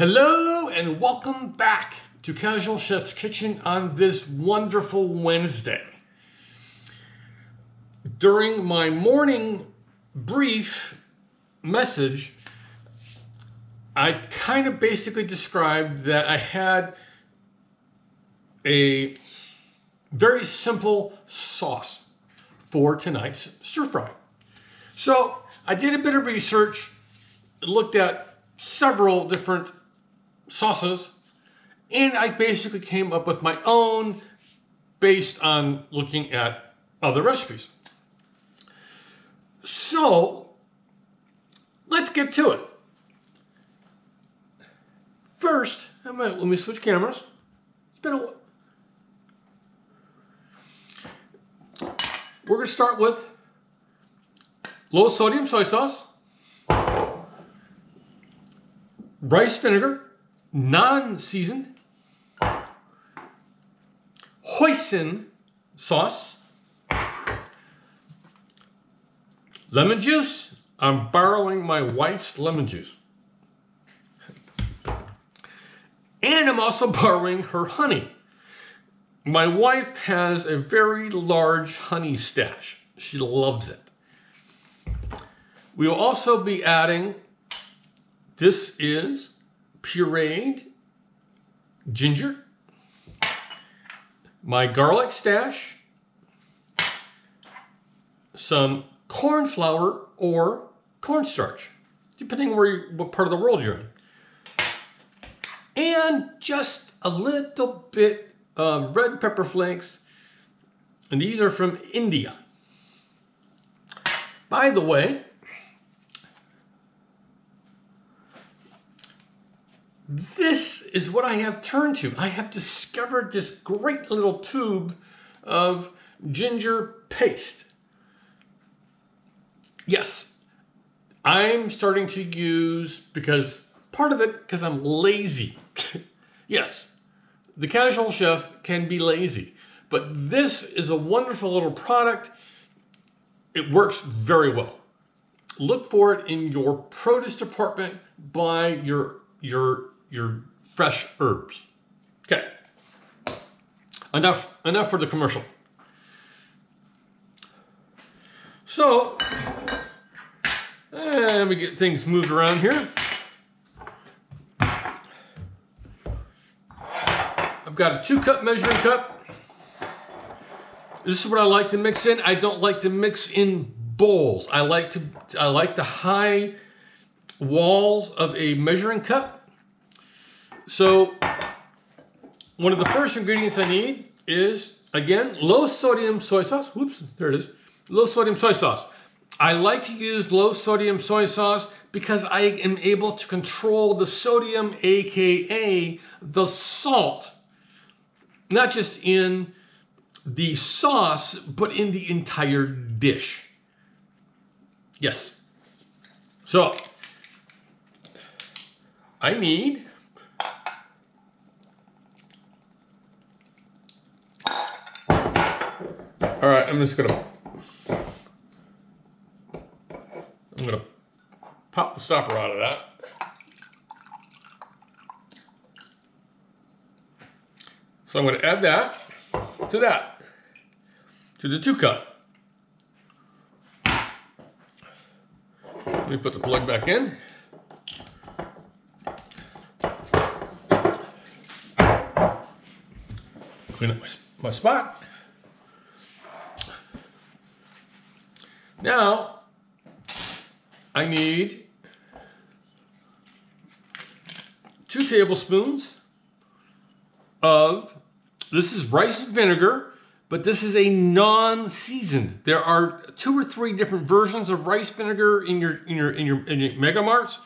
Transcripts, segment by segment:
Hello and welcome back to Casual Chef's Kitchen on this wonderful Wednesday. During my morning brief message, I kind of basically described that I had a very simple sauce for tonight's stir fry. So I did a bit of research, looked at several different sauces, and I basically came up with my own based on looking at other recipes. So let's get to it. First, let me switch cameras. It's been a while. We're going to start with low sodium soy sauce, rice vinegar, non-seasoned, hoisin sauce, lemon juice. I'm borrowing my wife's lemon juice. And I'm also borrowing her honey. My wife has a very large honey stash. She loves it. We will also be adding, this is pureed ginger, my garlic stash, some corn flour or cornstarch, depending where you, what part of the world you're in. And just a little bit of red pepper flakes, and these are from India. By the way, this is what I have turned to. I have discovered this great little tube of ginger paste. Yes, I'm starting to use, because part of it, because I'm lazy. yes, the casual chef can be lazy, but this is a wonderful little product. It works very well. Look for it in your produce department by your, your, your fresh herbs. Okay. Enough, enough for the commercial. So, let me get things moved around here. I've got a two cup measuring cup. This is what I like to mix in. I don't like to mix in bowls. I like to I like the high walls of a measuring cup. So one of the first ingredients I need is again low sodium soy sauce. Whoops, there it is. Low sodium soy sauce. I like to use low sodium soy sauce because I am able to control the sodium, aka the salt not just in the sauce, but in the entire dish. Yes. So, I need I'm just gonna I'm gonna pop the stopper out of that. So I'm going to add that to that, to the two cup. Let me put the plug back in. Clean up my, my spot. Now, I need two tablespoons of this is rice vinegar, but this is a non-seasoned. There are two or three different versions of rice vinegar in your in your in your, in your mega marts.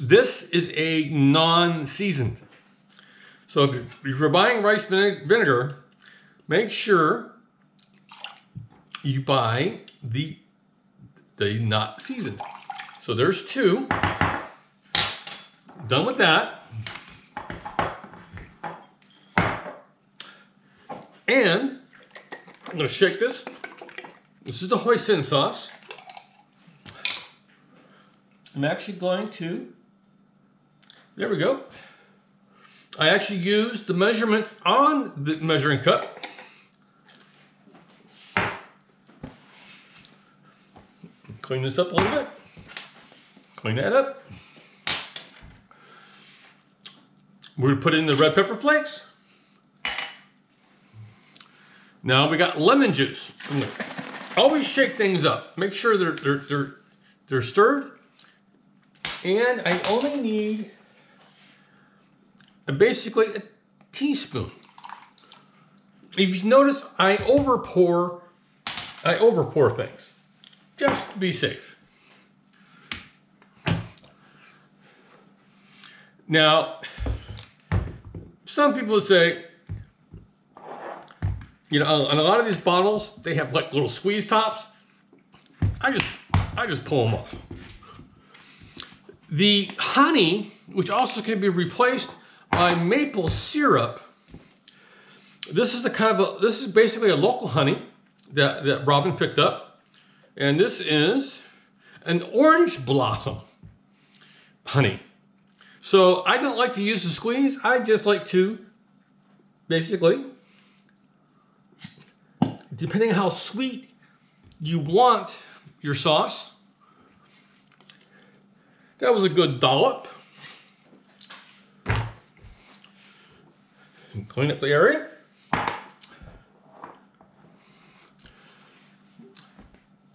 This is a non-seasoned. So if you're buying rice vinegar, make sure you buy the the not seasoned. So there's two. Done with that. And I'm to shake this. This is the hoisin sauce. I'm actually going to There we go. I actually used the measurements on the measuring cup. Clean this up a little bit. Clean that up. We're gonna put in the red pepper flakes. Now we got lemon juice. Always shake things up. Make sure they're, they're, they're, they're stirred. And I only need basically a teaspoon. If you notice, I over pour, I over pour things. Just be safe. Now, some people say, you know, on a lot of these bottles, they have like little squeeze tops. I just, I just pull them off. The honey, which also can be replaced by maple syrup. This is the kind of a, this is basically a local honey that, that Robin picked up. And this is an orange blossom honey. So I don't like to use the squeeze. I just like to basically depending on how sweet you want your sauce. That was a good dollop. Clean up the area.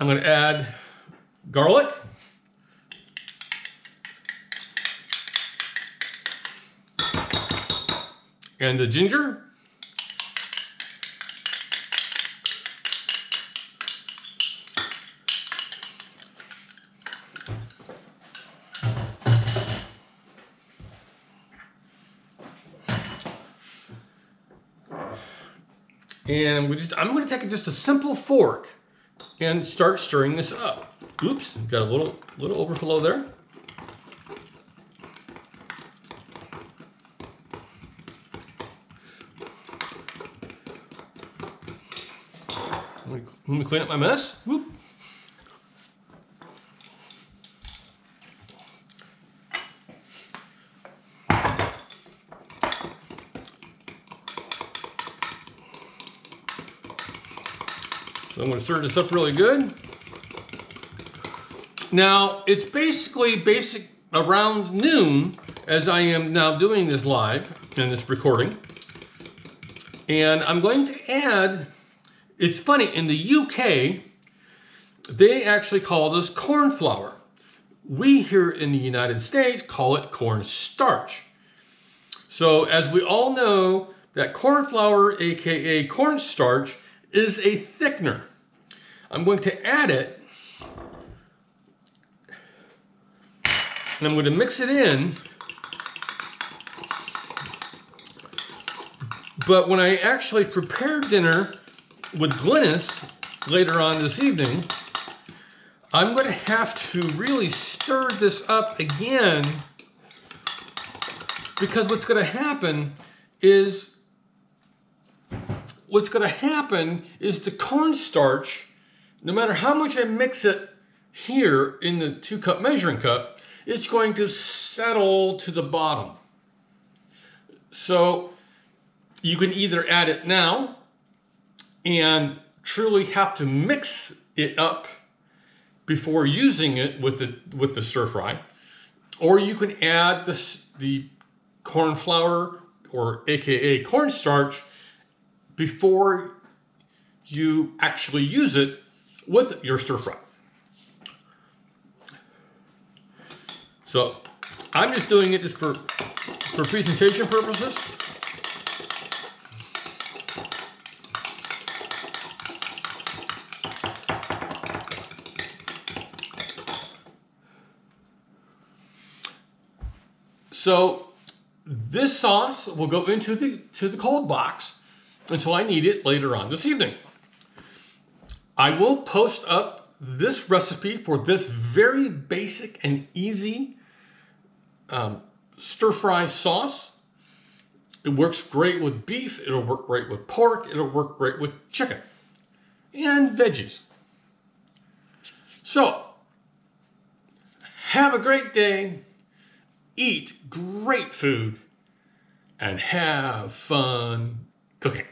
I'm to add garlic. And the ginger. And we just, I'm gonna take just a simple fork and start stirring this up. Oops, got a little, little overflow there. Let me, let me clean up my mess. Whoop. I'm to stir this up really good. Now, it's basically basic around noon as I am now doing this live and this recording. And I'm going to add, it's funny, in the UK, they actually call this corn flour. We here in the United States call it corn starch. So as we all know, that corn flour, AKA cornstarch, is a thickener. I'm going to add it and I'm going to mix it in. But when I actually prepare dinner with Glynis later on this evening, I'm going to have to really stir this up again because what's going to happen is what's going to happen is the cornstarch, no matter how much I mix it here in the two cup measuring cup, it's going to settle to the bottom. So you can either add it now and truly have to mix it up before using it with the with the stir fry, or you can add the the corn flour or AKA cornstarch before you actually use it with your stir fry. So I'm just doing it just for, for presentation purposes. So this sauce will go into the to the cold box until I need it later on this evening. I will post up this recipe for this very basic and easy um, stir fry sauce. It works great with beef, it'll work great with pork, it'll work great with chicken and veggies. So, have a great day. eat great food, and have fun cooking.